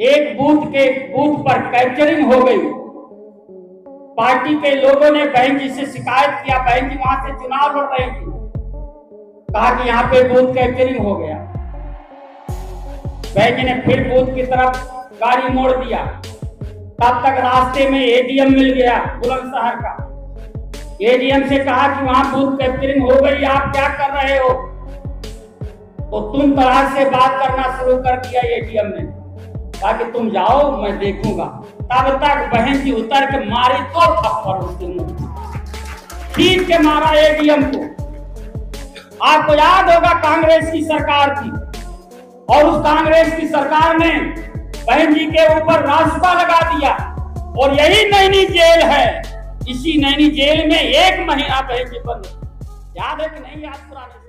एक बूथ के बूथ पर कैप्चरिंग हो गई। पार्टी के लोगों ने बहन जी से शिकायत किया, बहन जी वहाँ से चुनाव लड़ रही थी। कहा कि यहाँ पे बूथ कैप्चरिंग हो गया। बहन जी ने फिर बूथ की तरफ़ गाड़ी मोड़ दिया। तब तक रास्ते में एडीएम मिल गया बुलंदशहर का। एडीएम से कहा कि वहाँ बूथ कैप्चरिंग हो गई, आप क्या कर रहे हो? तो तुम तरह से बात करना शुरू कर दिया एडीएम ने। कहा कि तुम जाओ, मैं देखूँगा। तब तक बहन जी उतर के मारी तो थप्पड़ उसके मुँह। खींच के मारा एडीएम को। आपको याद होगा कांग्रेस की सरकार थी। और उस कांग्रेस की सरकार ने बहन जी के ऊपर रास्ता लगा दिया। और यही नैनी जेल है। इसी नैनी जेल में एक महीना बहन जी बंद। याद है कि नहीं? याद पुराने